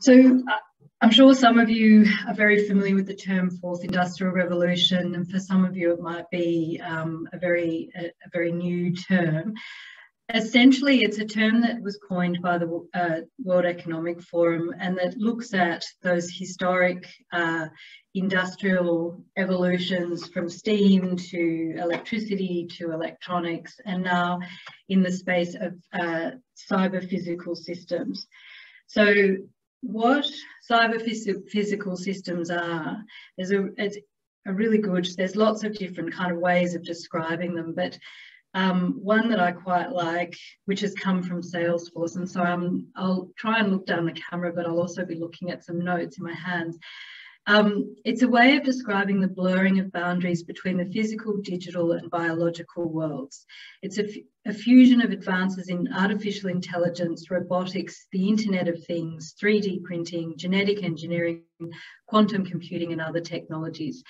So I'm sure some of you are very familiar with the term fourth industrial revolution, and for some of you it might be um, a very a, a, very new term. Essentially, it's a term that was coined by the uh, World Economic Forum and that looks at those historic uh, industrial evolutions from steam to electricity to electronics, and now in the space of uh, cyber physical systems. So what cyber phys physical systems are, there's a, it's a really good, there's lots of different kind of ways of describing them, but um, one that I quite like, which has come from Salesforce, and so I'm, I'll try and look down the camera, but I'll also be looking at some notes in my hands. Um, it's a way of describing the blurring of boundaries between the physical, digital and biological worlds. It's a, a fusion of advances in artificial intelligence, robotics, the Internet of Things, 3D printing, genetic engineering, quantum computing and other technologies.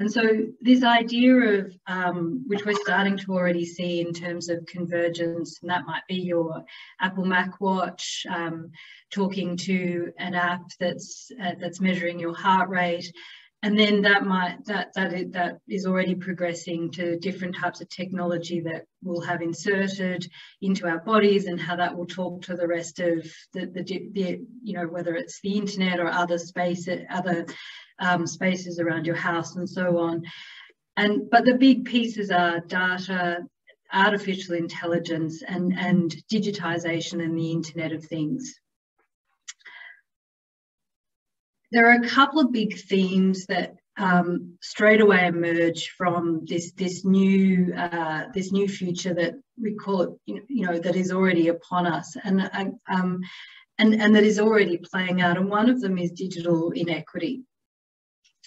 And so this idea of, um, which we're starting to already see in terms of convergence, and that might be your Apple Mac Watch, um, talking to an app that's, uh, that's measuring your heart rate, and then that might that that is, that is already progressing to different types of technology that we'll have inserted into our bodies and how that will talk to the rest of the the, the you know whether it's the internet or other space other um, spaces around your house and so on. And but the big pieces are data artificial intelligence and and digitization and the internet of things. There are a couple of big themes that um, straight away emerge from this this new uh, this new future that we call it you know that is already upon us and uh, um, and and that is already playing out. And one of them is digital inequity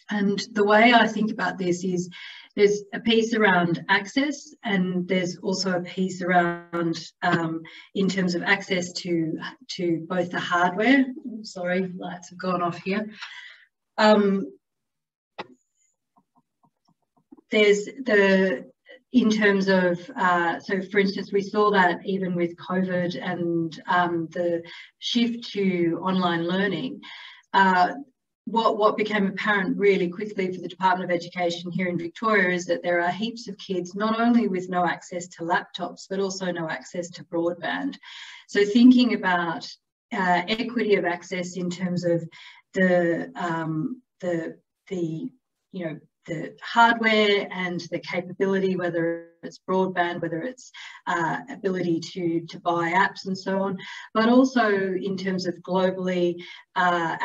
and the way I think about this is there's a piece around access and there's also a piece around um, in terms of access to to both the hardware. Sorry lights have gone off here. Um, there's the in terms of uh, so for instance we saw that even with covid and um, the shift to online learning uh, what, what became apparent really quickly for the Department of Education here in Victoria is that there are heaps of kids not only with no access to laptops but also no access to broadband. So thinking about uh, equity of access in terms of the um, the the you know the hardware and the capability, whether it's broadband, whether it's uh, ability to, to buy apps and so on, but also in terms of globally uh,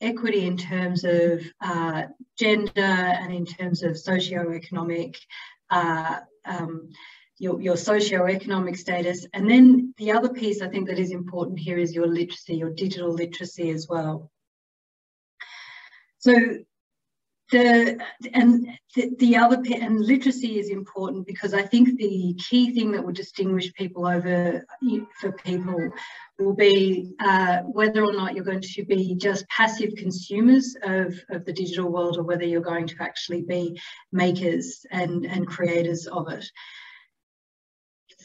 equity in terms of uh, gender and in terms of socio-economic uh, um, your, your socio-economic status. And then the other piece I think that is important here is your literacy, your digital literacy as well. So the and the, the other and literacy is important because I think the key thing that will distinguish people over for people will be uh, whether or not you're going to be just passive consumers of, of the digital world or whether you're going to actually be makers and, and creators of it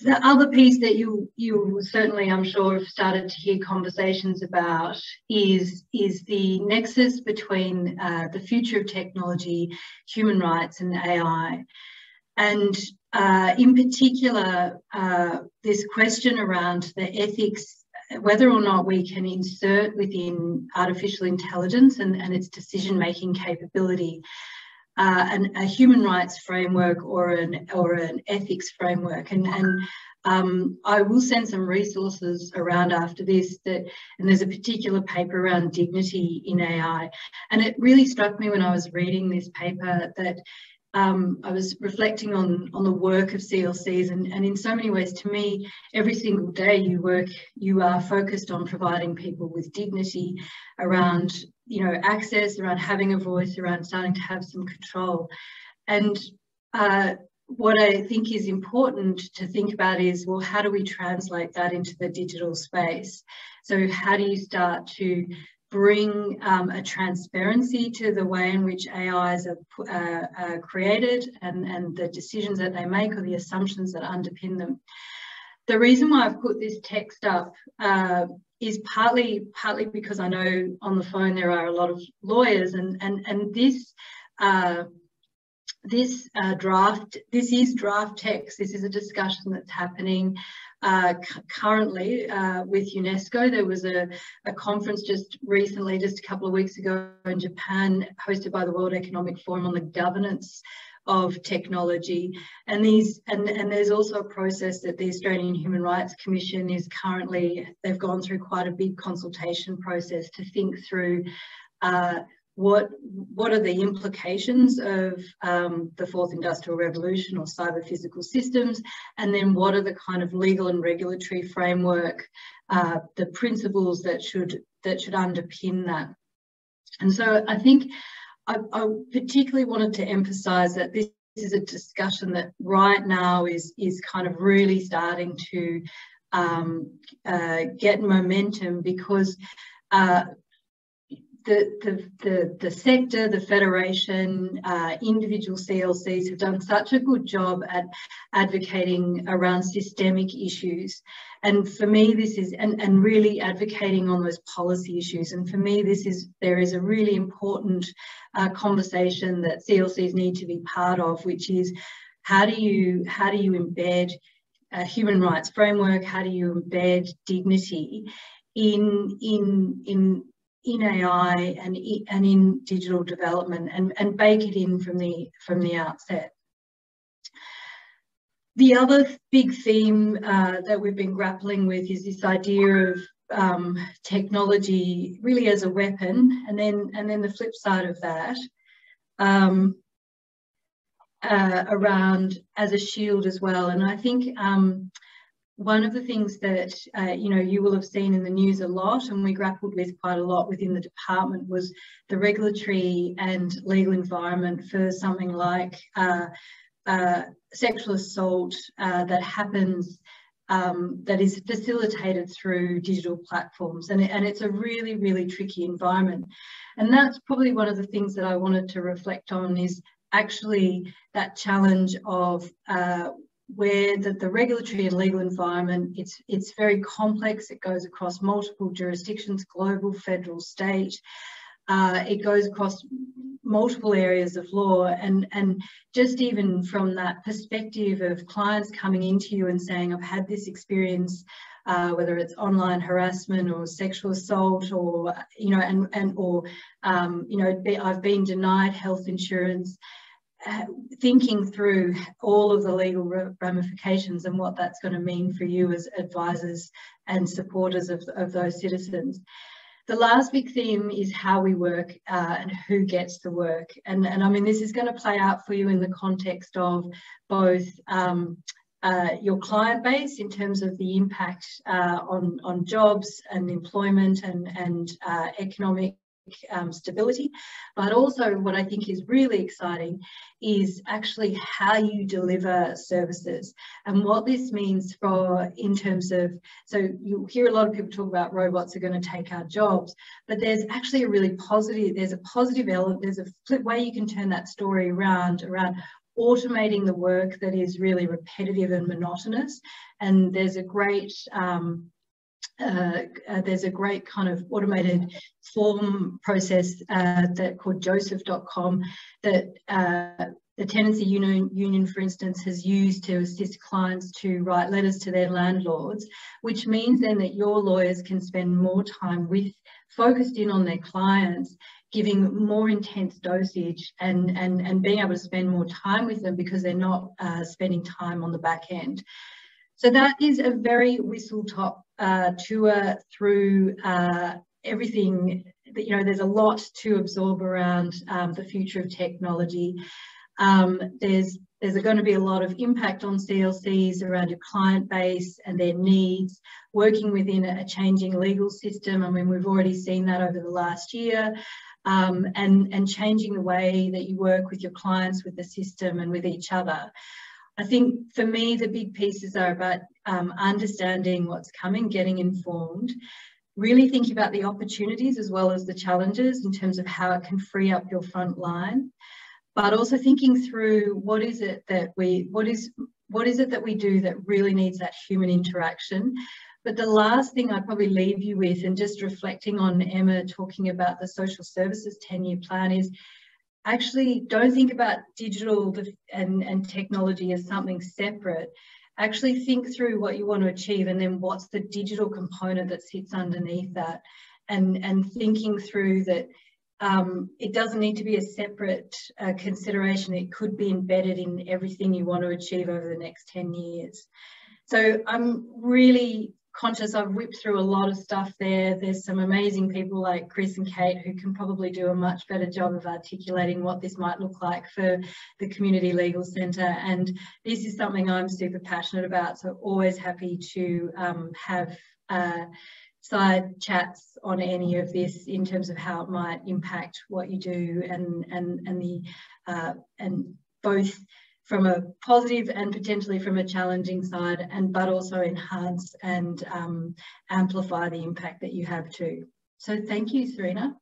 the other piece that you you certainly I'm sure have started to hear conversations about is is the nexus between uh, the future of technology, human rights, and AI, and uh, in particular uh, this question around the ethics. Whether or not we can insert within artificial intelligence and, and its decision making capability uh, an, a human rights framework or an or an ethics framework. And and um, I will send some resources around after this that and there's a particular paper around dignity in AI and it really struck me when I was reading this paper that um, I was reflecting on on the work of CLCs and, and in so many ways to me every single day you work you are focused on providing people with dignity around you know, access, around having a voice, around starting to have some control. And uh, what I think is important to think about is, well, how do we translate that into the digital space? So how do you start to bring um, a transparency to the way in which AIs are, uh, are created and, and the decisions that they make or the assumptions that underpin them? the reason why I've put this text up uh, is partly partly because I know on the phone there are a lot of lawyers, and and and this. Uh, this uh, draft, this is draft text. This is a discussion that's happening uh, currently uh, with UNESCO. There was a, a, conference just recently, just a couple of weeks ago in Japan, hosted by the World Economic Forum on the governance of technology. And these and, and there's also a process that the Australian Human Rights Commission is currently, they've gone through quite a big consultation process to think through uh, what what are the implications of um, the fourth industrial revolution or cyber physical systems? And then what are the kind of legal and regulatory framework uh, the principles that should that should underpin that? And so i think I, I particularly wanted to emphasize that this is a discussion that right now is is kind of really starting to um, uh, get momentum because uh, the, the, the, the, sector, the Federation, uh, individual CLCs have done such a good job at advocating around systemic issues. And for me, this is, and, and really advocating on those policy issues. And for me, this is, there is a really important uh, conversation that CLCs need to be part of, which is how do you, how do you embed a human rights framework? How do you embed dignity in, in, in in AI and, and in digital development and, and bake it in from the, from the outset. The other big theme uh, that we've been grappling with is this idea of um, technology really as a weapon, and then and then the flip side of that um, uh, around as a shield as well. And I think um, one of the things that uh, you know you will have seen in the news a lot and we grappled with quite a lot within the department was the regulatory and legal environment for something like uh, uh, sexual assault uh, that happens um, that is facilitated through digital platforms. And, and it's a really really tricky environment. And that's probably one of the things that I wanted to reflect on is actually that challenge of uh, where the, the regulatory and legal environment, it's, it's very complex. It goes across multiple jurisdictions, global, federal, state. Uh, it goes across multiple areas of law and, and just even from that perspective of clients coming into you and saying, I've had this experience, uh, whether it's online harassment or sexual assault or, you know, and, and or, um, you know, I've been denied health insurance thinking through all of the legal ramifications and what that's going to mean for you as advisors and supporters of, of those citizens. The last big theme is how we work uh, and who gets the work. And, and I mean, this is going to play out for you in the context of both um, uh, your client base in terms of the impact uh, on, on jobs and employment and, and uh, economic um, stability. But also what I think is really exciting is actually how you deliver services and what this means for in terms of, so you hear a lot of people talk about robots are going to take our jobs, but there's actually a really positive, there's a positive element, there's a flip way you can turn that story around, around automating the work that is really repetitive and monotonous. And there's a great um, uh, uh, there's a great kind of automated form process uh, that called Josef.com that uh, the tenancy union, union, for instance, has used to assist clients to write letters to their landlords, which means then that your lawyers can spend more time with, focused in on their clients, giving more intense dosage and, and, and being able to spend more time with them because they're not uh, spending time on the back end. So that is a very whistle top uh, tour through uh, everything. That, you know, there's a lot to absorb around um, the future of technology. Um, there's there's going to be a lot of impact on CLCs around your client base and their needs, working within a changing legal system. I mean, we've already seen that over the last year. Um, and, and changing the way that you work with your clients, with the system and with each other. I think for me, the big pieces are about um, understanding what's coming, getting informed, really thinking about the opportunities as well as the challenges in terms of how it can free up your front line, but also thinking through what is it that we, what is what is it that we do that really needs that human interaction? But the last thing I'd probably leave you with, and just reflecting on Emma talking about the social services 10 year plan, is actually don't think about digital and, and technology as something separate. Actually think through what you want to achieve and then what's the digital component that sits underneath that. And, and thinking through that um, it doesn't need to be a separate uh, consideration. It could be embedded in everything you want to achieve over the next 10 years. So I'm really conscious I've whipped through a lot of stuff there. There's some amazing people like Chris and Kate who can probably do a much better job of articulating what this might look like for the Community Legal Centre. And this is something I'm super passionate about. So always happy to um, have uh, side chats on any of this in terms of how it might impact what you do and and and the uh, and both from a positive and potentially from a challenging side and but also enhance and um, amplify the impact that you have too. So thank you, Serena.